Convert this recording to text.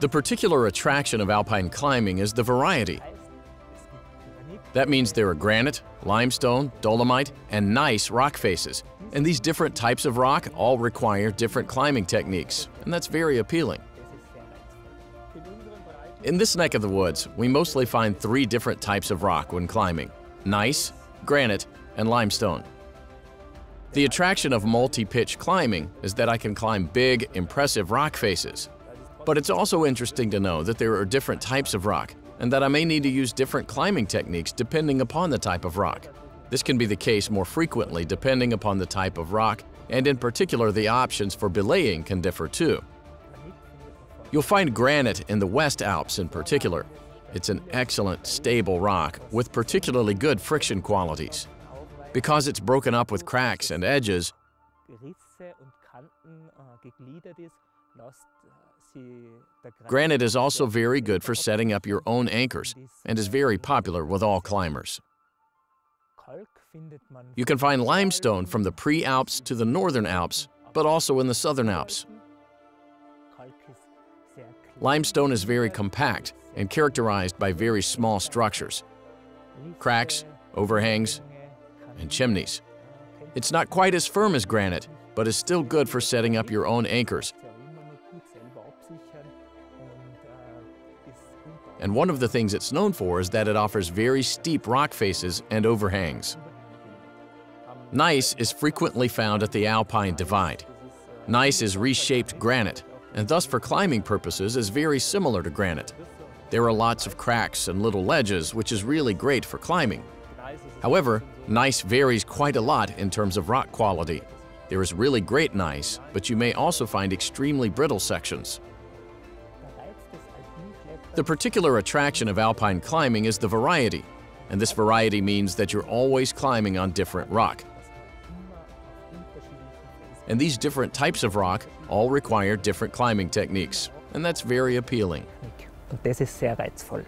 The particular attraction of alpine climbing is the variety. That means there are granite, limestone, dolomite, and gneiss rock faces. And these different types of rock all require different climbing techniques, and that's very appealing. In this neck of the woods, we mostly find three different types of rock when climbing gneiss, granite, and limestone. The attraction of multi-pitch climbing is that I can climb big, impressive rock faces. But it's also interesting to know that there are different types of rock and that I may need to use different climbing techniques depending upon the type of rock. This can be the case more frequently depending upon the type of rock, and in particular the options for belaying can differ too. You'll find granite in the West Alps in particular. It's an excellent, stable rock with particularly good friction qualities. Because it's broken up with cracks and edges, Risse und Kanten äh, gegliedert ist, lässt äh, sie der Granit granite is also very good for setting up your own anchors and is very popular with all climbers. Kalk findet man You can find limestone from the pre-Alps to the northern Alps, but also in the southern Alps. Kalk ist sehr klein, Limestone is very compact and characterized by very small structures, cracks, overhangs, and chimneys. It's not quite as firm as granite, but is still good for setting up your own anchors. And one of the things it's known for is that it offers very steep rock faces and overhangs. Gneiss is frequently found at the Alpine Divide. Gneiss is reshaped granite, and thus for climbing purposes is very similar to granite. There are lots of cracks and little ledges, which is really great for climbing. However, gneiss varies quite a lot in terms of rock quality. There is really great gneiss, but you may also find extremely brittle sections. The particular attraction of alpine climbing is the variety, and this variety means that you're always climbing on different rock. And these different types of rock all require different climbing techniques, and that's very appealing. Sehr reizvoll.